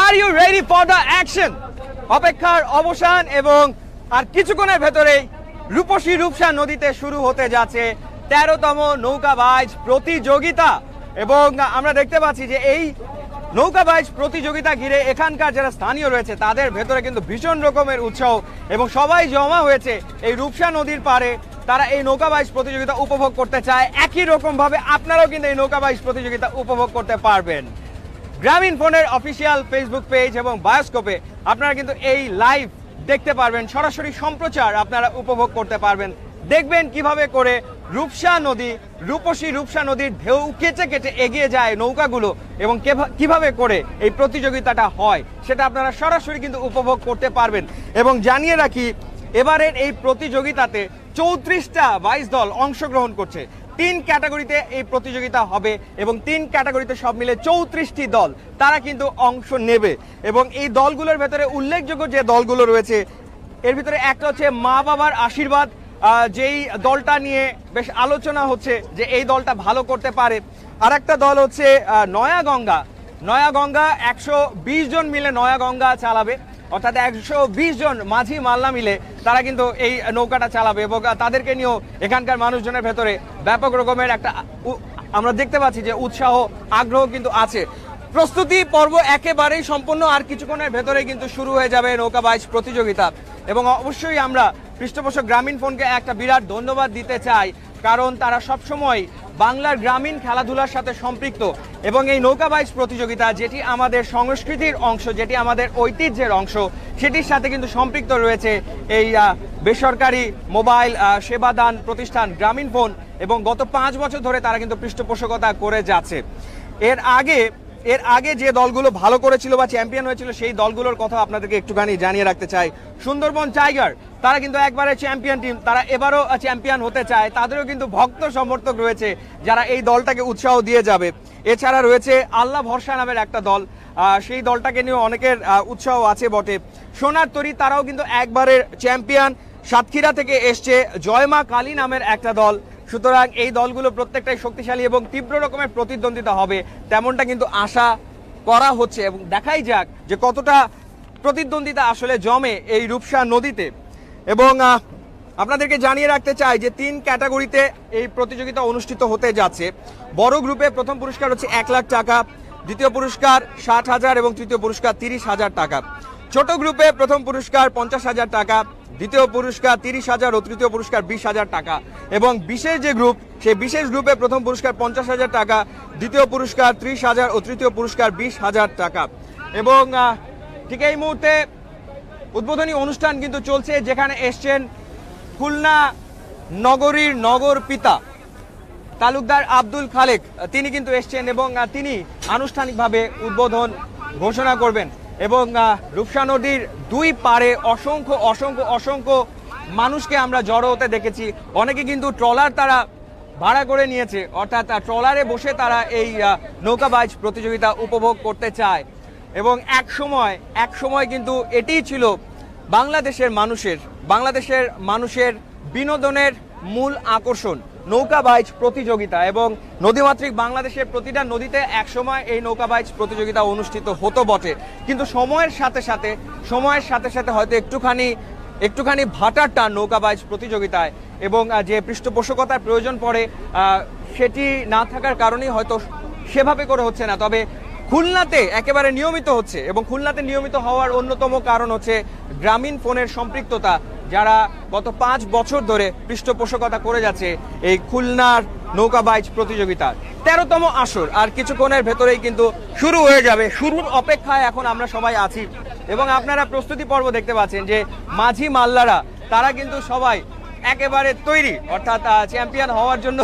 Are you ready for the action অপেক্ষার অবসান এবং আর কিছুক্ষণের ভেতরেই রূপসী রূপসা নদীতে শুরু হতে যাচ্ছে তেরোতম নৌকাবাজ প্রতিযোগিতা। এবং আমরা দেখতে পাচ্ছি যে এই নৌকাবাজ প্রতিযোগিতা ঘিরে এখানকার যারা স্থানীয় রয়েছে, তাদের ভেতরে কিন্তু ভীষণ রকমের উৎসাহ এবং সবাই জমা হয়েছে এই রূপসা নদীর পারে তারা এই নৌকাবাইজ প্রতিযোগিতা উপভোগ করতে চায়। একই রকম ভাবে আপনারাও কিন্তু এই নৌকাবাইজ প্রতিযোগিতা উপভোগ করতে পারবেন। গ্রামীণ ফোনের অফিসিয়াল ফেসবুক পেজ এবং বায়োস্কোপে আপনারা কিন্তু এই লাইভ দেখতে পারবেন। সরাসরি সম্প্রচার আপনারা উপভোগ করতে পারবেন। দেখবেন কীভাবে করে রূপসা নদী, রূপসী রূপসা নদীর ঢেউ কেটে কেটে এগিয়ে যায় নৌকাগুলো এবং কেভা- কীভাবে করে এই প্রতিযোগিতাটা হয়, সেটা আপনারা সরাসরি কিন্তু উপভোগ করতে পারবেন। এবং জানিয়ে রাখি, এবারের এই প্রতিযোগিতাতে চৌত্রিশটা বাইশ দল অংশগ্রহণ করছে। তিন ক্যাটাগরিতে এই প্রতিযোগিতা হবে এবং তিন ক্যাটাগরিতে সব মিলে চৌত্রিশটি দল, তারা কিন্তু অংশ নেবে। এবং এই দলগুলোর ভেতরে উল্লেখযোগ্য যে দলগুলো রয়েছে, এর ভিতরে একটা হচ্ছে মা বাবার আশীর্বাদ যেই দলটা নিয়ে বেশ আলোচনা হচ্ছে যে এই দলটা ভালো করতে পারে। আর একটা দল হচ্ছে নয়া গঙ্গা নয়া গঙ্গা একশো বিশ জন মিলে নয়া গঙ্গা চালাবে। অর্থাৎ একশো বিশ জন মাঝি মাল্লা মিলে তারা কিন্তু এই নৌকাটা চালাবে এবং তাদেরকে নিয়েও এখানকার মানুষজনের ভেতরে ব্যাপক রকমের একটা আমরা দেখতে পাচ্ছি যে উৎসাহ, আগ্রহ কিন্তু আছে। প্রস্তুতি পর্ব একেবারেই সম্পূর্ণ আর কিছুক্ষণের ভেতরে কিন্তু শুরু হয়ে যাবে নৌকা বাইচ প্রতিযোগিতা। এবং অবশ্যই আমরা পৃষ্ঠপোষক গ্রামীণ ফোনকে একটা বিরাট ধন্যবাদ দিতে চাই, কারণ তারা সবসময় বাংলার গ্রামীণ খেলাধুলার সাথে সম্পৃক্ত এবং এই নৌকা বাইচ প্রতিযোগিতা যেটি আমাদের সংস্কৃতির অংশ, যেটি আমাদের ঐতিহ্যের অংশ, সেটির সাথে কিন্তু সম্পৃক্ত রয়েছে এই বেসরকারি মোবাইল সেবাদান প্রতিষ্ঠান গ্রামীণ ফোন এবং গত পাঁচ বছর ধরে তারা কিন্তু পৃষ্ঠপোষকতা করে যাচ্ছে। এর আগে এর আগে যে দলগুলো ভালো করেছিল বা চ্যাম্পিয়ন হয়েছিল, সেই দলগুলোর কথা আপনাদেরকে একটুখানি জানিয়ে রাখতে চাই। সুন্দরবন টাইগার তারা কিন্তু একবারে চ্যাম্পিয়ন টিম তারা এবারও চ্যাম্পিয়ন হতে চায়। তাদেরও কিন্তু ভক্ত সমর্থক রয়েছে যারা এই দলটাকে উৎসাহ দিয়ে যাবে। এছাড়া রয়েছে আল্লাহ ভরসা নামের একটা দল। সেই দলটাকে নিয়ে অনেকের উৎসাহ আছে বটে। সোনার তরি তারাও কিন্তু একবারের চ্যাম্পিয়ন সাতক্ষীরা থেকে এসছে জয়মা কালী নামের একটা দল। সুতরাং এই দলগুলো প্রত্যেকটাই শক্তিশালী এবং তীব্র রকমের প্রতিদ্বন্দ্বিতা হবে, তেমনটা কিন্তু আশা করা হচ্ছে। এবং দেখাই যাক যে কতটা প্রতিদ্বন্দ্বিতা আসলে জমে এই রূপসা নদীতে। এবং আপনাদেরকে জানিয়ে রাখতে চাই যে তিন ক্যাটাগরিতে এই প্রতিযোগিতা অনুষ্ঠিত হতে যাচ্ছে। বড় গ্রুপে প্রথম পুরস্কার হচ্ছে এক লাখ টাকা, দ্বিতীয় পুরস্কার ষাট হাজার এবং তৃতীয় পুরস্কার তিরিশ হাজার টাকা। ছোট গ্রুপে প্রথম পুরস্কার পঞ্চাশ হাজার টাকা, দ্বিতীয় পুরস্কার তিরিশ হাজার ও তৃতীয় পুরস্কার বিশ হাজার টাকা এবং বিশেষ যে গ্রুপ, সেই বিশেষ গ্রুপে প্রথম পুরস্কার পঞ্চাশ হাজার টাকা, দ্বিতীয় পুরস্কার ত্রিশ হাজার ও তৃতীয় পুরস্কার বিশ হাজার টাকা। এবং ঠিক এই মুহূর্তে উদ্বোধনী অনুষ্ঠান কিন্তু চলছে যেখানে এসছেন খুলনা নগরীর নগর পিতা তালুকদার আব্দুল খালেক। তিনি কিন্তু এসছেন এবং তিনি আনুষ্ঠানিকভাবে উদ্বোধন ঘোষণা করবেন এবং রূপসা নদীর দুই পারে অসংখ্য অসংখ্য অসংখ্য মানুষকে আমরা জড়ো হতে দেখেছি। অনেকে কিন্তু ট্রলার তারা ভাড়া করে নিয়েছে, অর্থাৎ ট্রলারে বসে তারা এই নৌকাবাজ প্রতিযোগিতা উপভোগ করতে চায়। এবং এক সময় এক সময় কিন্তু এটিই ছিল বাংলাদেশের মানুষের বাংলাদেশের মানুষের বিনোদনের মূল আকর্ষণ, নৌকা বাইচ প্রতিযোগিতা এবং নদীমাতৃক বাংলাদেশের প্রতিটা নদীতে একসময় এই নৌকা বাইচ প্রতিযোগিতা অনুষ্ঠিত হতো বটে। কিন্তু সময়ের সাথে সাথে, সময়ের সাথে সাথে হয়তো একটুখানি একটুখানি ভাটার টান নৌকা বাইচ প্রতিযোগিতায় এবং যে পৃষ্ঠপোষকতার প্রয়োজন পড়ে সেটি না থাকার কারণেই হয়তো সেভাবে করে হচ্ছে না। তবে খুলনাতে একেবারে নিয়মিত হচ্ছে এবং খুলনাতে নিয়মিত হওয়ার অন্যতম কারণ হচ্ছে গ্রামীণ ফোনের সম্পৃক্ততা, যারা গত পাঁচ বছর ধরে পৃষ্ঠপোষকতা করে যাচ্ছে এই খুলনার নৌকা বাইচ প্রতিযোগিতার। তেরোতম আসর, আর কিছুক্ষণের ভেতরেই কিন্তু শুরু হয়ে যাবে। শুরুর অপেক্ষায় এখন আমরা সবাই আছি। এবং আপনারা প্রস্তুতি পর্ব দেখতে পাচ্ছেন যে মাঝি মাল্লারা, তারা কিন্তু সবাই একেবারে তৈরি, অর্থাৎ চ্যাম্পিয়ন হওয়ার জন্য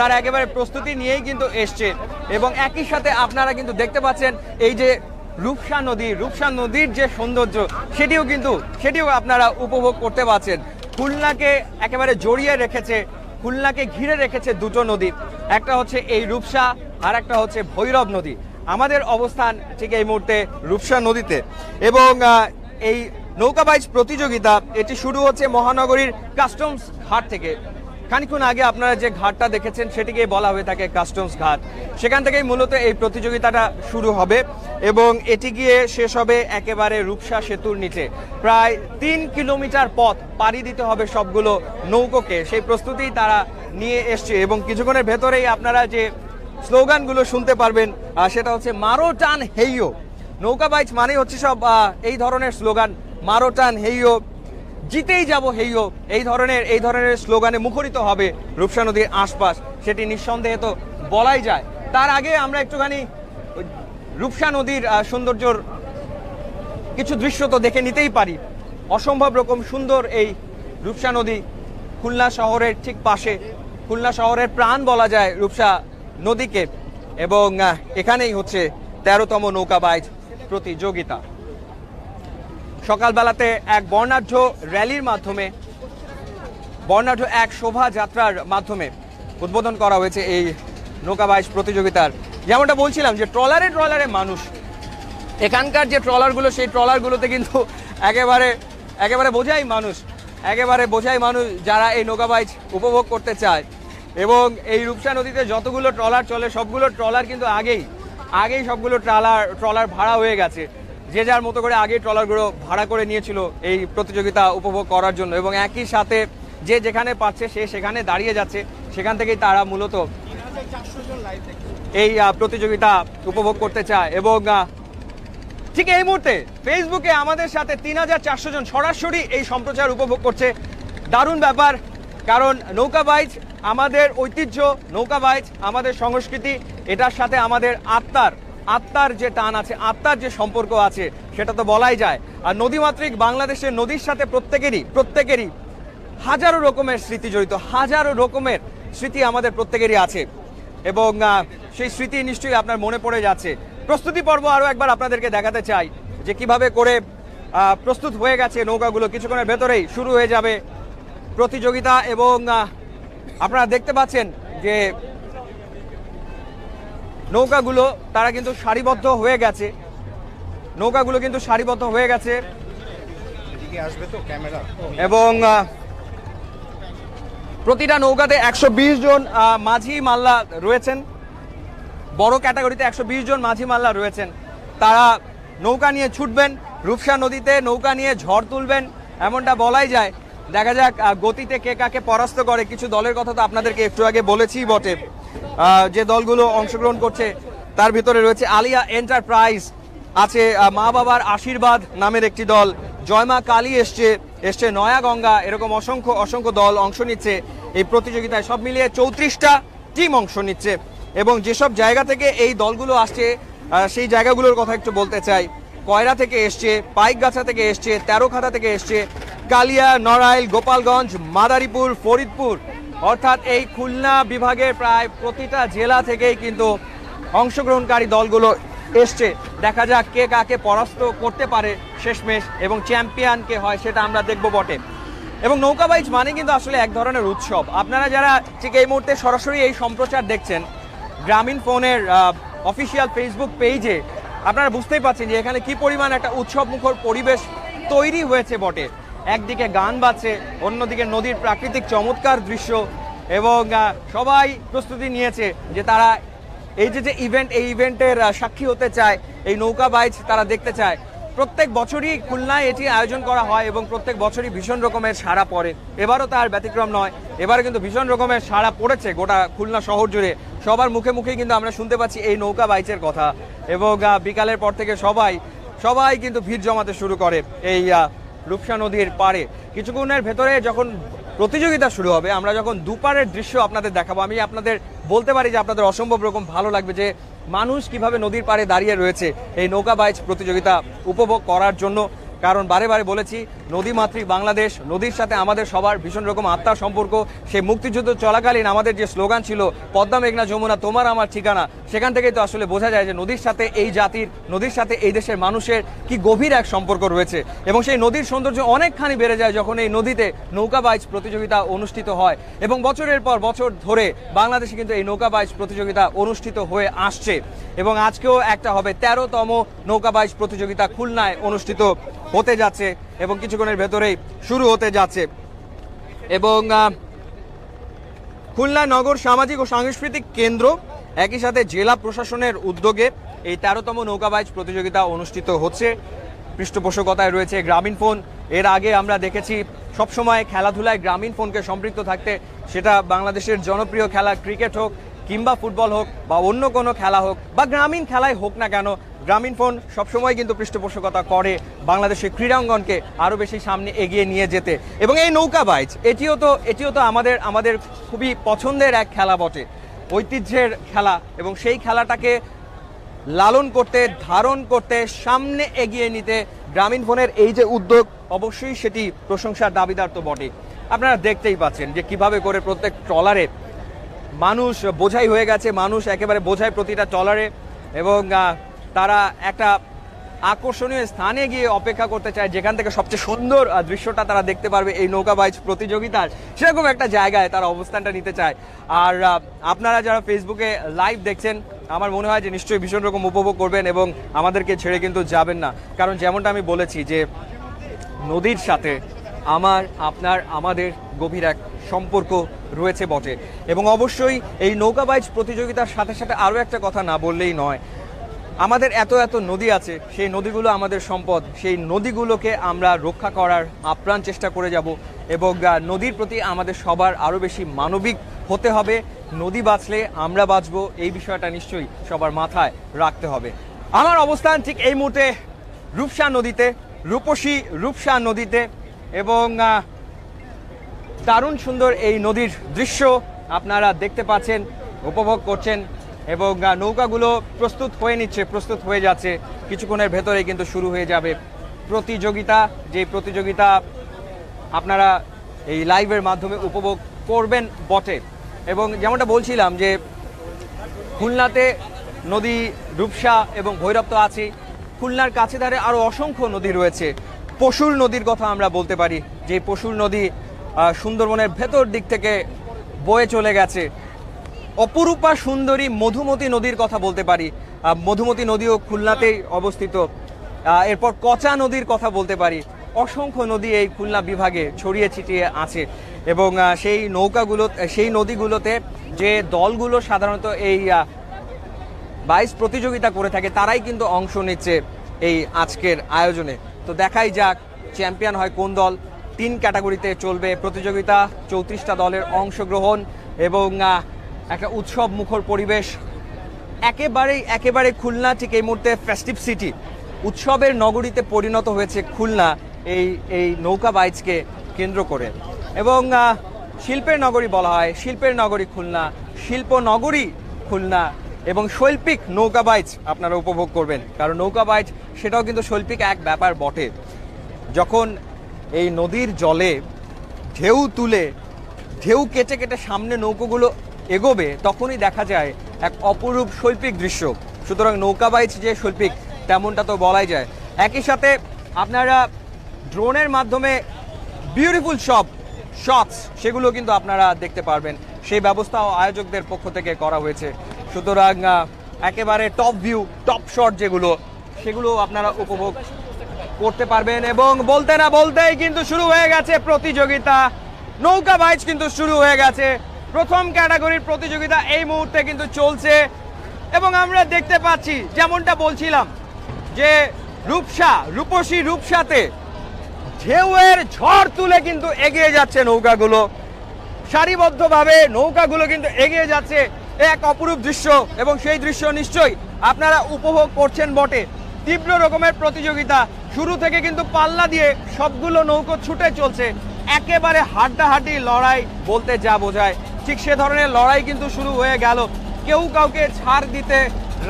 তারা একেবারে প্রস্তুতি নিয়েই কিন্তু এসছে। এবং একই সাথে আপনারা কিন্তু দেখতে পাচ্ছেন, এই যে রূপসা নদী, রূপসা নদীর যে সৌন্দর্য, সেটিও কিন্তু, সেটিও আপনারা উপভোগ করতে পারছেন খুলনাকে একেবারে জড়িয়ে রেখেছে, খুলনাকে ঘিরে রেখেছে দুটো নদী। একটা হচ্ছে এই রূপসা, আর একটা হচ্ছে ভৈরব নদী। আমাদের অবস্থান ঠিক এই মুহূর্তে রূপসা নদীতে। এবং এই নৌকাবাইজ প্রতিযোগিতা, এটি শুরু হচ্ছে মহানগরীর কাস্টমস ঘাট থেকে। খানিক্ষণ আগে আপনারা যে ঘাটটা দেখেছেন সেটিকে বলা হয়ে থাকে কাস্টমস ঘাট। সেখান থেকেই মূলত এই প্রতিযোগিতাটা শুরু হবে এবং এটি গিয়ে শেষ হবে একেবারে রূপসা সেতুর নিচে। প্রায় তিন কিলোমিটার পথ পাড়ি দিতে হবে সবগুলো নৌকোকে। সেই প্রস্তুতি তারা নিয়ে এসছে এবং কিছুক্ষণের ভেতরেই আপনারা যে স্লোগানগুলো শুনতে পারবেন সেটা হচ্ছে মারো টান হেইয়ো। নৌকা বাইচ মানে হচ্ছে সব এই ধরনের স্লোগান মারো টান হেইয়ো জিতেই যাব হেইয়ো এই ধরনের এই ধরনের স্লোগানে মুখরিত হবে রূপসা নদীর আশপাশ। সেটি নিঃসন্দেহে তো বলাই যায়। তার আগে আমরা একটুখানি রূপসা নদীর সৌন্দর্যর কিছু দৃশ্য তো দেখে নিতেই পারি। অসম্ভব রকম সুন্দর এই রূপসা নদী খুলনা শহরের ঠিক পাশে। খুলনা শহরের প্রাণ বলা যায় রূপসা নদীকে এবং এখানেই হচ্ছে তেরোতম নৌকা বাইজ প্রতিযোগিতা। সকালবেলাতে এক বর্ণাঢ্য র্যালির মাধ্যমে, বর্ণাঢ্য এক শোভাযাত্রার মাধ্যমে উদ্বোধন করা হয়েছে এই নৌকা বাইচ প্রতিযোগিতার। যেমনটা বলছিলাম যে ট্রলারে ট্রলারে মানুষ। এখানকার যে ট্রলারগুলো, সেই ট্রলারগুলোতে কিন্তু একেবারে একেবারে বোঝাই মানুষ, একেবারে বোঝাই মানুষ যারা এই নৌকা বাইচ উপভোগ করতে চায়। এবং এই রূপসা নদীতে যতগুলো ট্রলার চলে, সবগুলো ট্রলার কিন্তু আগেই আগেই সবগুলো ট্রলার ট্রলার ভাড়া হয়ে গেছে। যে যার মতো করে আগে ট্রলারগুলো ভাড়া করে নিয়েছিল এই প্রতিযোগিতা উপভোগ করার জন্য এবং একই সাথে যে যেখানে পাচ্ছে সে সেখানে দাঁড়িয়ে যাচ্ছে, সেখান থেকেই তারা মূলত এই প্রতিযোগিতা উপভোগ করতে চায় এবং ঠিক এই মুহূর্তে ফেসবুকে আমাদের সাথে তিন হাজার চারশো জন সরাসরি এই সম্প্রচার উপভোগ করছে। দারুণ ব্যাপার, কারণ নৌকা বাইচ আমাদের ঐতিহ্য, নৌকা বাইচ আমাদের সংস্কৃতি, এটার সাথে আমাদের আত্মার আত্মার যে টান আছে, আত্মার যে সম্পর্ক আছে, সেটা তো বলাই যায়। আর নদীমাতৃক বাংলাদেশের নদীর সাথে প্রত্যেকেরই প্রত্যেকেরই হাজারো রকমের স্মৃতি জড়িত, হাজারো রকমের স্মৃতি আমাদের প্রত্যেকেরই আছে। এবং সেই স্মৃতি নিশ্চয়ই আপনার মনে পড়ে যাচ্ছে। প্রস্তুতি পর্ব আরও একবার আপনাদেরকে দেখাতে চাই, যে কীভাবে করে প্রস্তুত হয়ে গেছে নৌকাগুলো। কিছুক্ষণের ভেতরেই শুরু হয়ে যাবে প্রতিযোগিতা এবং আপনারা দেখতে পাচ্ছেন যে নৌকাগুলো তারা কিন্তু সারিবদ্ধ হয়ে গেছে। নৌকাগুলো কিন্তু সারিবদ্ধ হয়ে গেছে। এবং প্রতিটা নৌকাতে একশো বিশ জন মাঝি মাল্লা রয়েছেন। বড় ক্যাটাগরিতে একশো বিশ জন মাঝি মাল্লা রয়েছেন। তারা নৌকা নিয়ে ছুটবেন রূপসা নদীতে নৌকা নিয়ে ঝড় তুলবেন এমনটা বলাই যায়। দেখা যাক গতিতে কে কাকে পরাস্ত করে। কিছু দলের কথা তো আপনাদেরকে একটু আগে বলেছি বটে। যে দলগুলো অংশগ্রহণ করছে, তার ভিতরে রয়েছে আলিয়া এন্টারপ্রাইজ। আছে মা বাবার আশীর্বাদ নামের একটি দল। জয়মা কালী এসছে এসছে নয়া গঙ্গা। এরকম অসংখ্য অসংখ্য দল অংশ নিচ্ছে। এই প্রতিযোগিতায় সব মিলিয়ে চৌত্রিশটা টিম অংশ নিচ্ছে। এবং যেসব জায়গা থেকে এই দলগুলো আসছে সেই জায়গাগুলোর কথা একটু বলতে চাই। কয়রা থেকে এসছে, পাইকগাছা থেকে এসছে, তেরোখাতা থেকে এসছে, কালিয়া, নড়াইল, গোপালগঞ্জ, মাদারীপুর, ফরিদপুর। অর্থাৎ এই খুলনা বিভাগের প্রায় প্রতিটা জেলা থেকেই কিন্তু অংশগ্রহণকারী দলগুলো এসছে। দেখা যাক কে কাকে পরাস্ত করতে পারে শেষমেশ এবং চ্যাম্পিয়ন কে হয় সেটা আমরা দেখব বটে। এবং নৌকা বাইচ মানে কিন্তু আসলে এক ধরনের উৎসব। আপনারা যারা ঠিক এই মুহূর্তে সরাসরি এই সম্প্রচার দেখছেন, গ্রামীণ ফোনের অফিসিয়াল ফেসবুক পেজে আপনারা বুঝতেই পারছেন যে এখানে কি পরিমাণ একটা উৎসব মুখর পরিবেশ তৈরি হয়েছে বটে। একদিকে গান বাজছে, অন্যদিকে নদীর প্রাকৃতিক চমৎকার দৃশ্য এবং সবাই প্রস্তুতি নিয়েছে যে তারা এই যে যে ইভেন্ট এই ইভেন্টের সাক্ষী হতে চায়, এই নৌকা বাইচ তারা দেখতে চায়। প্রত্যেক বছরই খুলনায় এটি আয়োজন করা হয় এবং প্রত্যেক বছরই ভীষণ রকমের সাড়া পড়ে। এবারও তার ব্যতিক্রম নয়। এবারে কিন্তু ভীষণ রকমের সাড়া পড়েছে গোটা খুলনা শহর জুড়ে। সবার মুখে মুখে কিন্তু আমরা শুনতে পাচ্ছি এই নৌকা বাইচের কথা। এবং বিকালের পর থেকে সবাই সবাই কিন্তু ভিড় জমাতে শুরু করে এই রূপসা নদীর পাড়ে। কিছুক্ষণের ভেতরে যখন প্রতিযোগিতা শুরু হবে, আমরা যখন দুপারের দৃশ্য আপনাদের দেখাবো, আমি আপনাদের বলতে পারি যে আপনাদের অসম্ভব রকম ভালো লাগবে যে মানুষ কীভাবে নদীর পাড়ে দাঁড়িয়ে রয়েছে এই নৌকা বাইচ প্রতিযোগিতা উপভোগ করার জন্য কারণ বারে বারে বলেছি নদীমাতৃক বাংলাদেশ, নদীর সাথে আমাদের সবার ভীষণ রকম আত্মার সম্পর্ক। সেই মুক্তিযুদ্ধ চলাকালীন আমাদের যে স্লোগান ছিল, পদ্মা মেঘনা যমুনা, তোমার আমার ঠিকানা, সেখান থেকেই তো আসলে বোঝা যায় যে নদীর সাথে এই জাতির, নদীর সাথে এই দেশের মানুষের কি গভীর এক সম্পর্ক রয়েছে। এবং সেই নদীর সৌন্দর্য অনেকখানি বেড়ে যায় যখন এই নদীতে নৌকা বাইচ প্রতিযোগিতা অনুষ্ঠিত হয়। এবং বছরের পর বছর ধরে বাংলাদেশে কিন্তু এই নৌকা বাইচ প্রতিযোগিতা অনুষ্ঠিত হয়ে আসছে। এবং আজকেও একটা হবে তেরোতম নৌকা বাইচ প্রতিযোগিতা খুলনায় অনুষ্ঠিত হতে যাচ্ছে এবং কিছুক্ষণের ভেতরেই শুরু হতে যাচ্ছে। এবং খুলনা নগর সামাজিক ও সাংস্কৃতিক কেন্দ্র একই সাথে জেলা প্রশাসনের উদ্যোগে এই তেরোতম নৌকাবাইজ প্রতিযোগিতা অনুষ্ঠিত হচ্ছে। পৃষ্ঠপোষকতায় রয়েছে গ্রামীণ ফোন। এর আগে আমরা দেখেছি সবসময় খেলাধুলায় গ্রামীণ ফোনকে সম্পৃক্ত থাকতে। সেটা বাংলাদেশের জনপ্রিয় খেলা ক্রিকেট হোক কিংবা ফুটবল হোক বা অন্য কোনো খেলা হোক বা গ্রামীণ খেলায় হোক না কেন গ্রামীণ ফোন সবসময় কিন্তু পৃষ্ঠপোষকতা করে। বাংলাদেশের ক্রীড়াঙ্গনকে আরও বেশি সামনে এগিয়ে নিয়ে যেতে। এবং এই নৌকা বাইচ, এটিও তো এটিও তো আমাদের আমাদের খুবই পছন্দের এক খেলা বটে। ঐতিহ্যের খেলা এবং সেই খেলাটাকে লালন করতে, ধারণ করতে, সামনে এগিয়ে নিতে গ্রামীণ ফোনের এই যে উদ্যোগ, অবশ্যই সেটি প্রশংসার দাবিদার তো বটে আপনারা দেখতেই পাচ্ছেন যে কীভাবে করে প্রত্যেক ট্রলারে মানুষ বোঝাই হয়ে গেছে। মানুষ একেবারে বোঝায় প্রতিটা ট্রলারে এবং তারা একটা আকর্ষণীয় স্থানে গিয়ে অপেক্ষা করতে চায়, যেখান থেকে সবচেয়ে সুন্দর দৃশ্যটা তারা দেখতে পারবে এই নৌকা বাইচ প্রতিযোগিতার। সেরকম একটা জায়গায় তারা অবস্থানটা নিতে চায়। আর আপনারা যারা ফেসবুকে লাইভ দেখছেন, আমার মনে হয় যে নিশ্চয়ই ভীষণ রকম উপভোগ করবেন এবং আমাদেরকে ছেড়ে কিন্তু যাবেন না। কারণ যেমনটা আমি বলেছি যে, নদীর সাথে আমার, আপনার, আমাদের গভীর এক সম্পর্ক রয়েছে বটে। এবং অবশ্যই এই নৌকাবাইজ প্রতিযোগিতার সাথে সাথে আরও একটা কথা না বললেই নয়। আমাদের এত এত নদী আছে, সেই নদীগুলো আমাদের সম্পদ। সেই নদীগুলোকে আমরা রক্ষা করার আপ্রাণ চেষ্টা করে যাব এবং নদীর প্রতি আমাদের সবার আরও বেশি মানবিক হতে হবে। নদী বাঁচলে আমরা বাঁচবো, এই বিষয়টা নিশ্চয়ই সবার মাথায় রাখতে হবে। আমার অবস্থান ঠিক এই মুহূর্তে রূপসা নদীতে, রূপসী রূপসা নদীতে এবং দারুণ সুন্দর এই নদীর দৃশ্য আপনারা দেখতে পাচ্ছেন, উপভোগ করছেন। এবং নৌকাগুলো প্রস্তুত হয়ে নিচ্ছে, প্রস্তুত হয়ে যাচ্ছে। কিছুক্ষণের ভেতরে কিন্তু শুরু হয়ে যাবে প্রতিযোগিতা। যে প্রতিযোগিতা আপনারা এই লাইভের মাধ্যমে উপভোগ করবেন বটে। এবং যেমনটা বলছিলাম যে, খুলনাতে নদী, রূপসা এবং ভৈরব তো আছে খুলনার কাছে ধারে আরও অসংখ্য নদী রয়েছে। পশুর নদীর কথা আমরা বলতে পারি। যে পশুর নদী সুন্দরবনের ভেতর দিক থেকে বয়ে চলে গেছে। অপরূপা সুন্দরী মধুমতি নদীর কথা বলতে পারি। মধুমতি নদীও খুলনাতেই অবস্থিত। এরপর কচা নদীর কথা বলতে পারি। অসংখ্য নদী এই খুলনা বিভাগে ছড়িয়ে ছিটিয়ে আছে এবং সেই নৌকাগুলো, সেই নদীগুলোতে যে দলগুলো সাধারণত এই বাইশ প্রতিযোগিতা করে থাকে, তারাই কিন্তু অংশ নিচ্ছে এই আজকের আয়োজনে। তো দেখাই যাক, চ্যাম্পিয়ন হয় কোন দল? তিন ক্যাটাগরিতে চলবে প্রতিযোগিতা, চৌত্রিশটা দলের অংশগ্রহণ এবং একটা উৎসব মুখর পরিবেশ। একেবারেই একেবারে খুলনা ঠিক এই মুহূর্তে ফেস্টিভ সিটি উৎসবের নগরীতে পরিণত হয়েছে খুলনা এই এই নৌকা বাইচকে কেন্দ্র করে। এবং শিল্পের নগরী বলা হয়, শিল্পের নগরী খুলনা, শিল্প নগরী খুলনা এবং শৈল্পিক নৌকা বাইচ আপনারা উপভোগ করবেন। কারণ নৌকা বাইচ, সেটাও কিন্তু শৈল্পিক এক ব্যাপার বটে। যখন এই নদীর জলে ঢেউ তুলে, ঢেউ কেটে কেটে সামনে নৌকোগুলো এগোবে, তখনই দেখা যায় এক অপরূপ শৈল্পিক দৃশ্য। সুতরাং নৌকা বাইচ যে শৈল্পিক, তেমনটা তো বলাই যায়। একই সাথে আপনারা ড্রোনের মাধ্যমে বিউটিফুল সব শটস সেগুলো কিন্তু আপনারা দেখতে পারবেন। সেই ব্যবস্থাও আয়োজকদের পক্ষ থেকে করা হয়েছে। সুতরাং একেবারে টপ ভিউ টপ শট যেগুলো, সেগুলো আপনারা উপভোগ করতে পারবেন এবং বলতে না বলতেই কিন্তু শুরু হয়ে গেছে প্রতিযোগিতা। নৌকা বাইচ কিন্তু শুরু হয়ে গেছে। প্রথম ক্যাটাগরির প্রতিযোগিতা এই মুহূর্তে কিন্তু চলছে। এবং আমরা দেখতে পাচ্ছি, যেমনটা বলছিলাম, যে রূপসা, রূপসী রূপসাতে ঢেউয়ের ঝড় তুলে কিন্তু এগিয়ে যাচ্ছে নৌকাগুলো। সারিবদ্ধভাবে নৌকাগুলো কিন্তু এগিয়ে যাচ্ছে এক অপরূপ দৃশ্য, এবং সেই দৃশ্য নিশ্চয়ই আপনারা উপভোগ করছেন বটে। তীব্র রকমের প্রতিযোগিতা, শুরু থেকে কিন্তু পাল্লা দিয়ে সবগুলো নৌকো ছুটে চলছে। একেবারে হাড্ডাহাড্ডি লড়াই বলতে যা বোঝায়। ঠিক সে ধরনের লড়াই কিন্তু শুরু হয়ে গেল। কেউ কাউকে ছাড় দিতে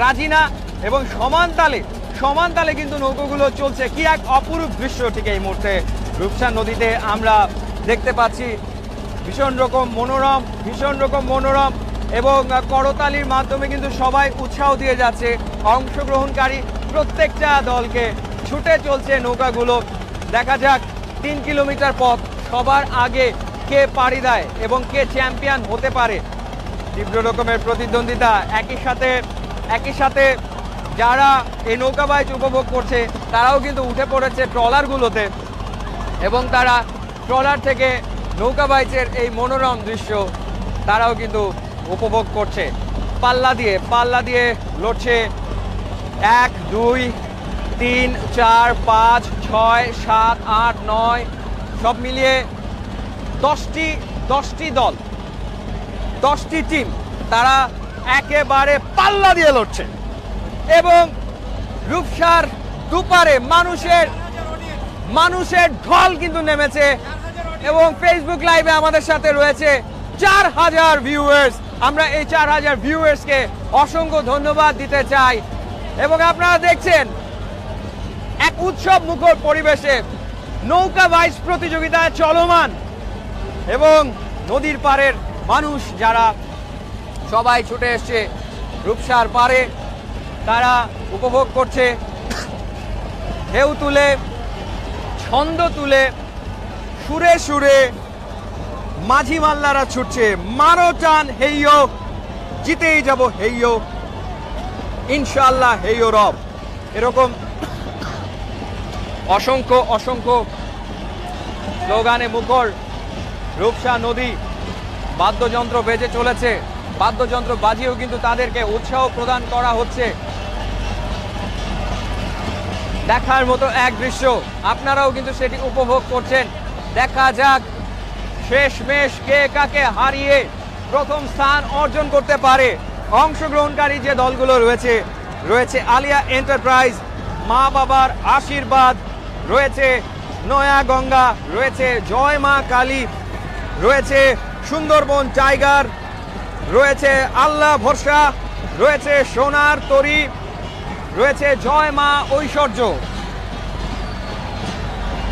রাজি না এবং সমান তালে সমান তালে কিন্তু নৌকোগুলো চলছে। কি এক অপরূপ দৃশ্য ঠিক এই মুহূর্তে রূপসা নদীতে আমরা দেখতে পাচ্ছি। ভীষণ রকম মনোরম, ভীষণ রকম মনোরম এবং করতালির মাধ্যমে কিন্তু সবাই উৎসাহ দিয়ে যাচ্ছে। অংশগ্রহণকারী প্রত্যেকটা দলকে ছুটে চলছে নৌকাগুলো। দেখা যাক, তিন কিলোমিটার পথ সবার আগে কে পাড়ি দেয় এবং কে চ্যাম্পিয়ন হতে পারে? তীব্র রকমের প্রতিদ্বন্দ্বিতা, একই সাথে একই সাথে যারা এই নৌকা বাইচ উপভোগ করছে, তারাও কিন্তু উঠে পড়েছে ট্রলারগুলোতে এবং তারা ট্রলার থেকে নৌকা বাইচের এই মনোরম দৃশ্য তারাও কিন্তু উপভোগ করছে। পাল্লা দিয়ে পাল্লা দিয়ে লড়ছে এক, দুই, তিন, চার, পাঁচ, ছয়, সাত, আট, নয়, সব মিলিয়ে দশটি দশটি দল, দশটি টিম তারা একেবারে পাল্লা দিয়ে লড়ছে। এবং রূপসার দুপারে মানুষের মানুষের ঢল কিন্তু নেমেছে এবং ফেসবুক লাইভে আমাদের সাথে রয়েছে চার হাজার ভিউয়ার্স আমরা এই চার হাজার ভিউয়ার্সকে অসংখ্য ধন্যবাদ দিতে চাই। এবং আপনারা দেখছেন এক উৎসব মুখর পরিবেশে নৌকা বাইচ প্রতিযোগিতায় চলমান। এবং নদীর পাড়ের মানুষ যারা সবাই ছুটে এসছে রূপসার পারে তারা উপভোগ করছে ঢেউ তুলে, ছন্দ তুলে, সুরে সুরে মাঝি মাল্লারা ছুটছে। মারো টান, হেইয়ো, জিতেই যাব হেইয়ো ইনশাল্লাহ হেইয়ো রব। এরকম অসংখ্য অসংখ্য স্লোগানে মুখর রূপসা নদী বাদ্যযন্ত্র বেজে চলেছে। বাদ্যযন্ত্র বাজিয়েও কিন্তু তাদেরকে উৎসাহ প্রদান করা হচ্ছে। দেখার মতো এক দৃশ্য। আপনারাও কিন্তু সেটি উপভোগ করছেন। দেখা যাক, শেষমেশ কে কাকে হারিয়ে প্রথম স্থান অর্জন করতে পারে। অংশগ্রহণকারী যে দলগুলো রয়েছে রয়েছে আলিয়া এন্টারপ্রাইজ, মা বাবার আশীর্বাদ, রয়েছে নয়া গঙ্গা, রয়েছে জয় মা কালী রয়েছে সুন্দরবন টাইগার, রয়েছে আল্লাহ ভরসা, রয়েছে সোনার তরী, রয়েছে জয় মা ঐশ্বর্য।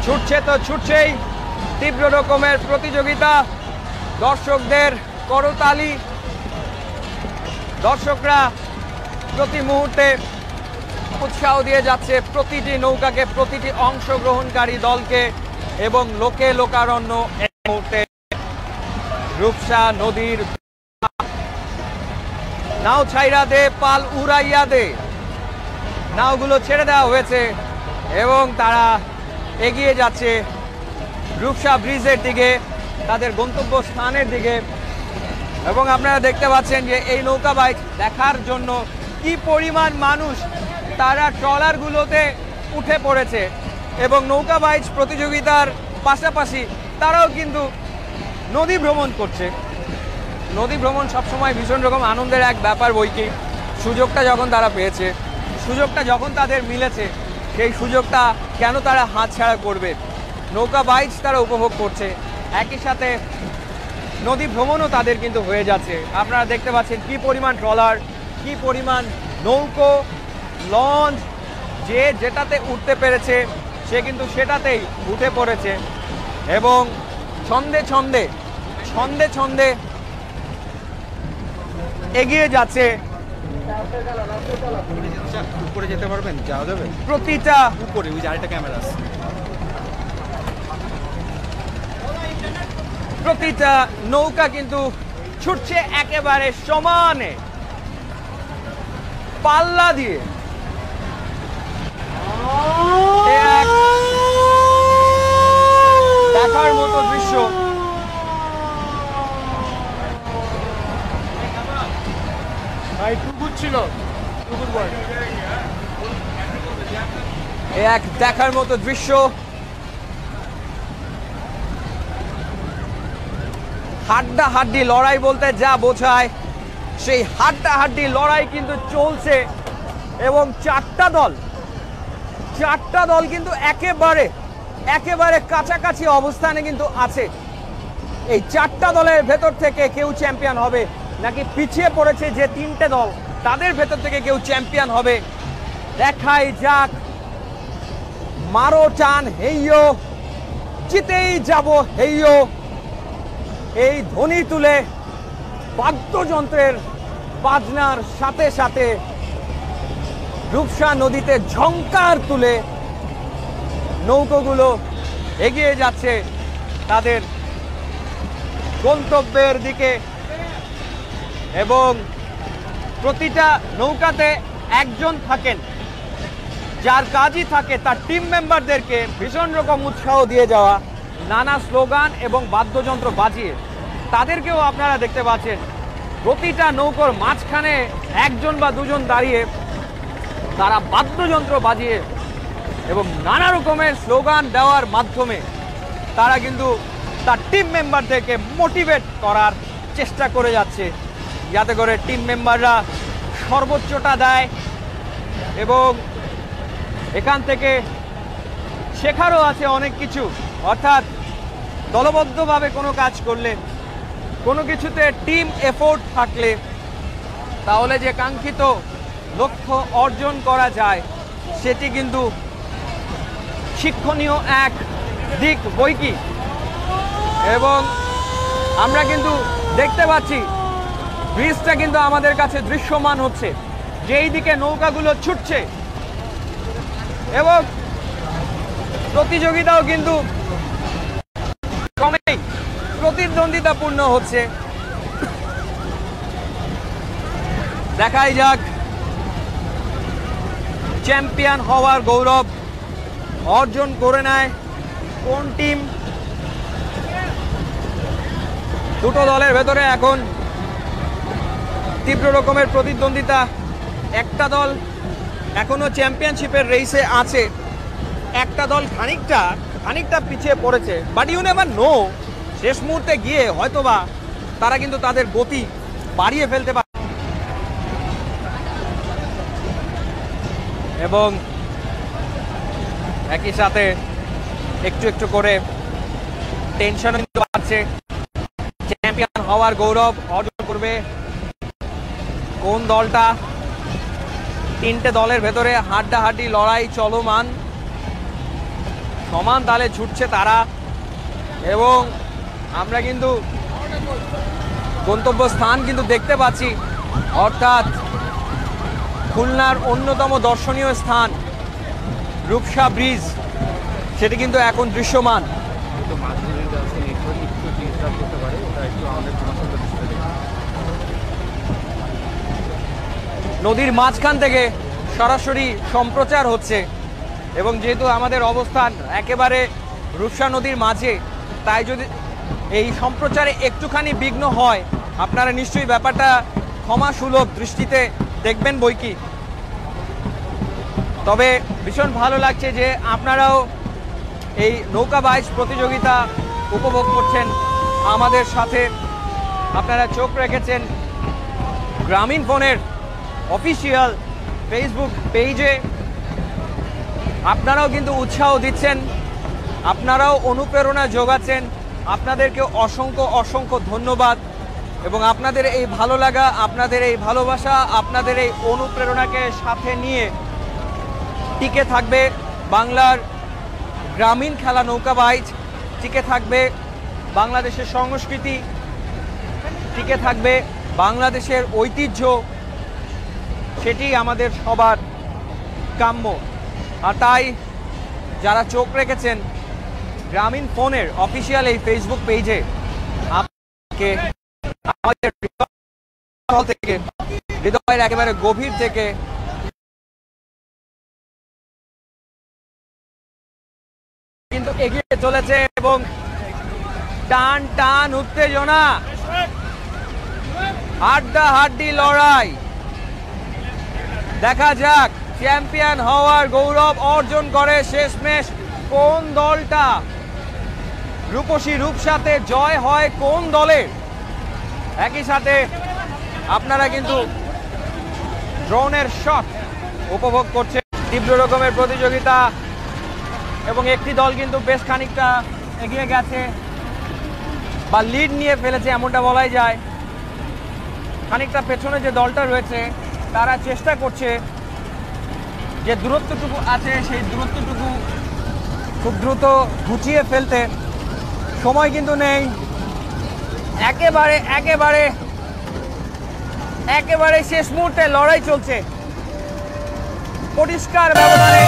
ছুটছে তো ছুটছেই তীব্র রকমের প্রতিযোগিতা, দর্শকদের করতালি। দর্শকরা প্রতি মুহূর্তে উৎসাহ দিয়ে যাচ্ছে, প্রতিটি নৌকাকে, প্রতিটি অংশগ্রহণকারী দলকে এবং লোকে, লোকারণ্য এক মুহূর্তে রূপসা নদীর নাও ছাইরা দে, পাল উড়াইয়া দে। নাওগুলো ছেড়ে দেওয়া হয়েছে এবং তারা এগিয়ে যাচ্ছে রূপসা ব্রিজের দিকে, তাদের গন্তব্য স্থানের দিকে। এবং আপনারা দেখতে পাচ্ছেন যে এই নৌকা বাইক দেখার জন্য কি পরিমাণ মানুষ তারা ট্রলারগুলোতে উঠে পড়েছে। এবং নৌকা বাইচ প্রতিযোগিতার পাশাপাশি তারাও কিন্তু নদী ভ্রমণ করছে। নদী ভ্রমণ সবসময় ভীষণ রকম আনন্দের এক ব্যাপার বইকি সুযোগটা যখন তারা পেয়েছে, সুযোগটা যখন তাদের মিলেছে, সেই সুযোগটা কেন তারা হাতছাড়া করবে? নৌকা বাইচ তারা উপভোগ করছে। একই সাথে নদী ভ্রমণও তাদের কিন্তু হয়ে যাচ্ছে। আপনারা দেখতে পাচ্ছেন কি পরিমাণ ট্রলার, কি পরিমাণ নৌকো, লঞ্চ, যে যেটাতে উঠতে পেরেছে, সে কিন্তু সেটাতেই উঠে পড়েছে। এবং ছন্দে ছন্দে ছন্দে ছন্দে এগিয়ে যাচ্ছে। উপরে যেতে পারবেন? যাওয়া যাবে? প্রতিটা উপরে ওই যে আরেকটা ক্যামেরা আছে। প্রতিটা নৌকা কিন্তু ছুটছে একেবারে সমানে। পাল্লা দিয়ে। দেখার মতো দৃশ্য। ভাই, টুকুর ছিল। টুকুর এক দেখার মতো দৃশ্য। হাড্ডা হাড্ডি লড়াই বলতে যা বোঝায়, সেই হাড্ডা হাড্ডি লড়াই কিন্তু চলছে এবং চারটা দল চারটা দল কিন্তু একেবারে একেবারে কাছাকাছি অবস্থানে কিন্তু আছে। এই চারটা দলের ভেতর থেকে কেউ চ্যাম্পিয়ন হবে নাকি পিছিয়ে পড়েছে যে তিনটে দল? তাদের ভেতর থেকে কেউ চ্যাম্পিয়ন হবে। দেখাই যাক। মারো টান হেইয়ো। জিতেই যাব হেইয়ো। এই ধ্বনি তুলে বাদ্যযন্ত্রের বাজনার সাথে সাথে রূপসা নদীতে ঝংকার তুলে নৌকোগুলো এগিয়ে যাচ্ছে তাদের গন্তব্যের দিকে। এবং প্রতিটা নৌকাতে একজন থাকেন, যার কাজই থাকে তার টিম মেম্বারদেরকে ভীষণ রকম উৎসাহ দিয়ে যাওয়া, নানা স্লোগান এবং বাদ্যযন্ত্র বাজিয়ে। তাদেরকেও আপনারা দেখতে পাচ্ছেন, প্রতিটা নৌকোর মাঝখানে একজন বা দুজন দাঁড়িয়ে তারা বাদ্যযন্ত্র বাজিয়ে এবং নানা রকমের স্লোগান দেওয়ার মাধ্যমে তারা কিন্তু তার টিম মেম্বারদেরকে মোটিভেট করার চেষ্টা করে যাচ্ছে। যাতে করে টিম মেম্বাররা সর্বোচ্চটা দেয় এবং এখান থেকে শেখারও আছে অনেক কিছু। অর্থাৎ দলবদ্ধভাবে কোনো কাজ করলে, কোনো কিছুতে টিম এফোর্ট থাকলে তাহলে যে কাঙ্ক্ষিত লক্ষ্য অর্জন করা যায়, সেটি কিন্তু শিক্ষণীয় এক দিক বই কি? এবং আমরা কিন্তু দেখতে পাচ্ছি ব্রিজটা কিন্তু আমাদের কাছে দৃশ্যমান হচ্ছে। যেই দিকে নৌকাগুলো ছুটছে এবং প্রতিযোগিতাও কিন্তু ক্রমেই প্রতিদ্বন্দ্বিতাপূর্ণ হচ্ছে। দেখাই যাক। চ্যাম্পিয়ন হওয়ার গৌরব অর্জন করে নেয় কোন টিম? দুটো দলের ভেতরে এখন তীব্র রকমের প্রতিদ্বন্দ্বিতা একটা দল এখনও চ্যাম্পিয়নশিপের রেসে আছে। একটা দল খানিকটা খানিকটা পিছিয়ে পড়েছে। বাট ইউ নেভার নো শেষ মুহূর্তে গিয়ে হয়তোবা তারা কিন্তু তাদের গতি বাড়িয়ে ফেলতে পারে। এবং একই সাথে একটু একটু করে টেনশন বাড়ছে। চ্যাম্পিয়ন হওয়ার গৌরব অর্জন করবে কোন দলটা? তিনটে দলের ভেতরে হাড্ডাহাড্ডি, লড়াই চলমান। সমান তালে ছুটছে তারা। এবং আমরা কিন্তু গন্তব্য স্থান কিন্তু দেখতে পাচ্ছি। অর্থাৎ খুলনার অন্যতম দর্শনীয় স্থান রূপসা ব্রিজ। সেটি কিন্তু এখন দৃশ্যমান কিন্তু মাঝখানে আছে নেটওয়ার্ক একটু ডিস্টার্ব করতে পারে ওটা একটু আমাদের জনসংখ্যা দৃষ্টিতে দেখুন। নদীর মাঝখান থেকে সরাসরি সম্প্রচার হচ্ছে এবং যেহেতু আমাদের অবস্থান একেবারে রূপসা নদীর মাঝে, তাই যদি এই সম্প্রচারে একটুখানি বিঘ্ন হয়, আপনারা নিশ্চয়ই ব্যাপারটা ক্ষমা সুলভ দৃষ্টিতে দেখবেন বই কি। তবে ভীষণ ভালো লাগছে যে আপনারাও এই নৌকা বাইচ প্রতিযোগিতা উপভোগ করছেন আমাদের সাথে। আপনারা চোখ রেখেছেন গ্রামীণ ফোনের অফিসিয়াল ফেসবুক পেজে আপনারাও কিন্তু উৎসাহ দিচ্ছেন, আপনারাও অনুপ্রেরণা যোগাচ্ছেন। আপনাদেরকে অসংখ্য অসংখ্য ধন্যবাদ। এবং আপনাদের এই ভালো লাগা, আপনাদের এই ভালোবাসা, আপনাদের এই অনুপ্রেরণাকে সাথে নিয়ে টিকে থাকবে বাংলার গ্রামীণ খেলা নৌকা বাইচ। টিকে থাকবে বাংলাদেশের সংস্কৃতি। টিকে থাকবে বাংলাদেশের ঐতিহ্য। সেটি আমাদের সবার কাম্য। আর তাই যারা চোখ রেখেছেন গ্রামীণ ফোনের অফিসিয়াল এই ফেসবুক পেজে আপনাকে আমাদের থেকে, হৃদয়ের একেবারে গভীর থেকে কিন্তু এগিয়ে চলেছে এবং টান টান, উত্তেজনা। হাড্ডা হাড্ডি লড়াই। দেখা যাক চ্যাম্পিয়ন হওয়ার গৌরব অর্জন করে শেষমেশ কোন দলটা? রূপসী রূপসাতে জয় হয় কোন দলের একই সাথে আপনারা কিন্তু ড্রোনের শট উপভোগ করছে। তীব্র রকমের প্রতিযোগিতা এবং একটি দল কিন্তু বেশ খানিকটা এগিয়ে গেছে বা লিড নিয়ে ফেলেছে, এমনটা বলাই যায়। খানিকটা পেছনে যে দলটা রয়েছে তারা চেষ্টা করছে যে দূরত্বটুকু আছে, সেই দূরত্বটুকু খুব দ্রুত গুছিয়ে ফেলতে। সময় কিন্তু নেই। একেবারে একেবারে একেবারে শেষ মুহূর্তে লড়াই চলছে। পরিষ্কার ব্যবধানে